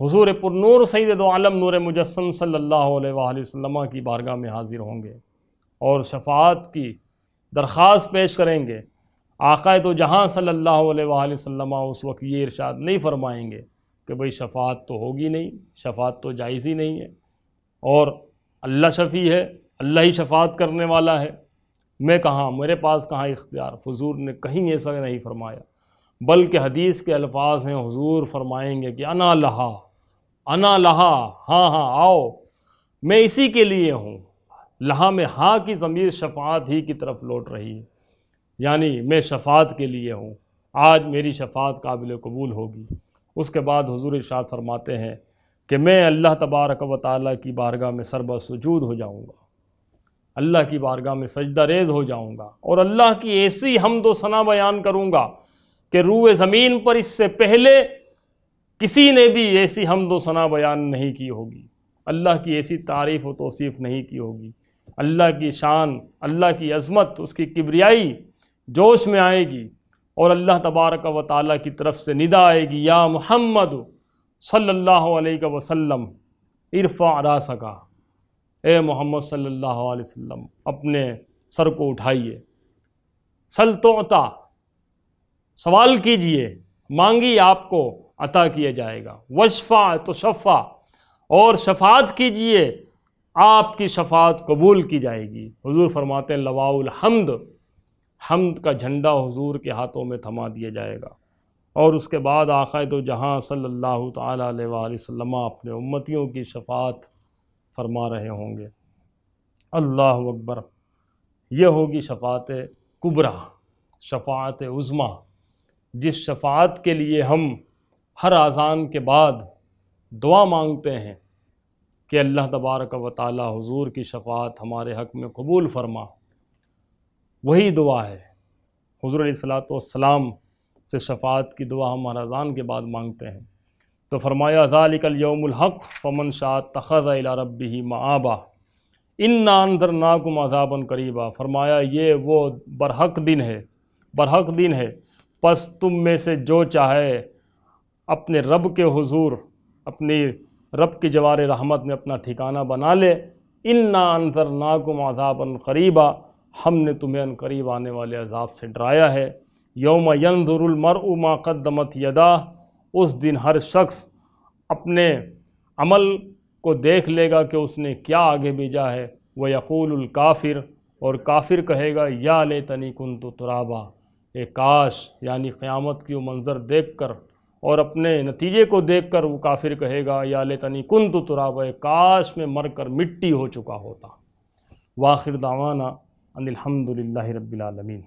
हुजूर पुरनूर सईद आलम नूर मुजस्म सल्लल्लाहु अलैहि की बारगाह में हाजिर होंगे और शफात की दरख्वास्त पेश करेंगे। आकाए तो जहाँ अलैहि उस वक्त ये इरशाद नहीं फरमाएँगे कि भाई शफात तो होगी नहीं, शफात तो जायज़ ही नहीं है और अल्लाह शफ़ी है, अल्लाह ही शफात करने वाला है। मैं कहाँ, मेरे पास कहाँ इख्तियार? फजूर ने कहीं ऐसा नहीं फरमाया, बल्कि हदीस के अल्फाज हैं, हजूर फरमाएँगे कि अना लहा। अना लहा हाँ हाँ आओ। मैं इसी के लिए हूँ। लहा में हाँ की ज़मीर शफात ही की तरफ़ लौट रही। है यानी मैं शफात के लिए हूँ। आज मेरी शफात काबिल कबूल होगी। उसके बाद हुजूर इरशाद फरमाते हैं कि मैं अल्लाह तबारक व ताली की बारगाह में सरब हो जाऊँगा। अल्लाह की बारगाह में सजदा रेज हो जाऊँगा। और अल्लाह की ऐसी हमदो सना बयान करूँगा कि रूए ज़मीन पर इससे पहले किसी ने भी ऐसी हमदो सना बयान नहीं की होगी। अल्लाह की ऐसी तारीफ़ व तोसीफ़ नहीं की होगी। अल्लाह की शान, अल्लाह की अज़मत, उसकी किबरियाई जोश में आएगी और अल्लाह तबारक व ताली की तरफ़ से निदा आएगी, या मोहम्मद सल्लल्लाहु अलैहि वसल्लम, इरफा रा सका ए मोहम्मद सल्लल्लाहु अलैहि वसल्लम, अपने सर को उठाइए। सल तोता सवाल कीजिए, मांगी आपको अता किया जाएगा। वशफ़ा तो शफ़ा और शफात कीजिए, आपकी शफात कबूल की जाएगी। हुजूर फरमाते हैं, लवाउल हमद। हमद का झंडा हुजूर के हाथों में थमा दिया जाएगा। और उसके बाद आक़ाद तो जहाँ सल्लल्लाहु अलैहि वसल्लम अपने उम्मतियों की शफात फरमा रहे होंगे। अल्लाह अकबर। यह होगी शफात कुबरा शफात उज़मा जिस शफात के लिए हम हर आज़ान के बाद दुआ मांगते हैं कि अल्लाह तबारक व ताली हुजूर की शफात हमारे हक़ में कबूल फरमा। वही दुआ है। हुजूर सलाम से शफात की दुआ हम रज़ान के बाद मांगते हैं। तो फरमाया, ज़ालिकल यौमुलहक़ फ़मन शाह तख़ज़ रबी माबा इन नानदर नाकुम अजाबन करीबा। फरमाया, ये वो बरहक दिन है, बरहक दिन है। पस तुम में से जो चाहे अपने रब के हुजूर, अपनी रब की जवार रहमत में अपना ठिकाना बना ले। इन ना अंतर नाकुम अजाबन करीबा, हमने तुम्हें अन करीब आने वाले अजाब से डराया है। यौम यंदुरमर उमा कदमत यदा, उस दिन हर शख्स अपने अमल को देख लेगा कि उसने क्या आगे भेजा है। वह यकूल काफिर, और काफिर कहेगा, या ले तनी कुन तो तुराबा, ए काश, यानी क़्यामत की मंज़र देख कर और अपने नतीजे को देख कर वो काफिर कहेगा, या ले तनी कुन तो तुराबा काश में मर कर मिट्टी हो चुका होता। वाखिर दावाना अनिलहमदिल्ला रबालमीन